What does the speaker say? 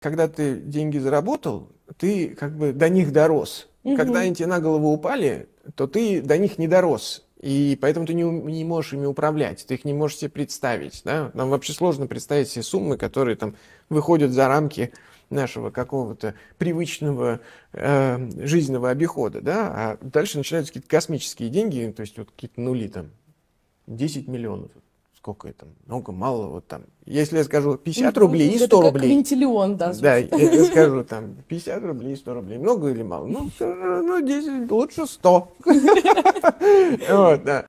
Когда ты деньги заработал, ты как бы до них дорос. Мгм. Когда они тебе на голову упали, то ты до них не дорос. И поэтому ты не, не можешь ими управлять, ты их не можешь себе представить. Да? Нам вообще сложно представить себе суммы, которые там выходят за рамки нашего какого-то привычного э, жизненного обихода. Да? А дальше начинаются какие-то космические деньги, то есть вот какие-то нули там. 10 миллионов. Сколько это? Много, мало, вот там. Если я скажу 50 рублей и Это 100 как рублей. квинтиллион даже. Да, я скажу там 50 рублей, 100 рублей. Много или мало? Ну, равно 10, лучше 100. Вот, да.